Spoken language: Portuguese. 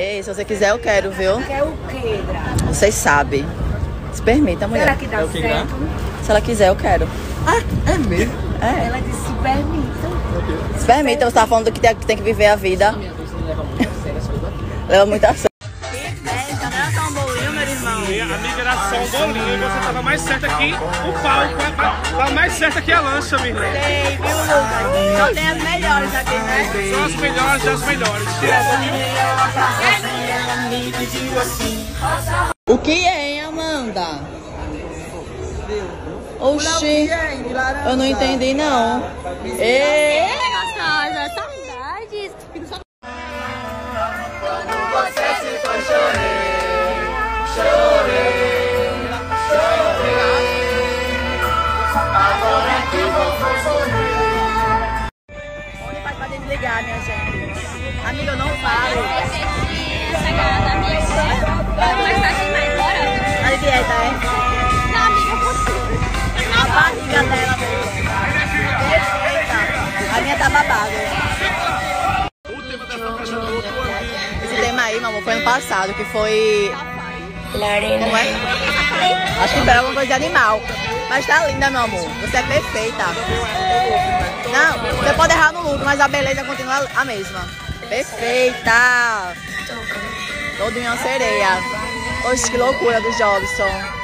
Ei, se você quiser, eu quero, viu? Quer o quê, Gra? Vocês sabem. Se permita, mulher. Será que dá É que, certo? Se ela quiser, eu quero. É mesmo? É. Ela disse se permita. Se permita, você tá falando que tem, que tem que viver a vida. Leva muito a sério a migração bolinha, você tava mais certo aqui, o palco tava mais certo aqui a lancha, irmã. Sei, viu, Lucas? Só tem as melhores aqui, né? São as melhores das melhores. O que é, hein, Amanda? Oxi, eu não entendi, não. Ei! gostosa, desligar, minha gente? Amiga, eu não falo. Essa garota minha Vamos mais bora? Tá de dieta, é? Não, amiga, eu consigo. A barriga dela mesmo. Perfeita. A minha tá babada. Esse tema aí, amor, foi ano passado, que foi... Como é? Acho que foi alguma coisa de animal. Mas tá linda, meu amor. Você é perfeita. Não, você pode errar no look, mas a beleza continua a mesma. Perfeita. Todo em uma sereia. Oxe, que loucura do Jobson.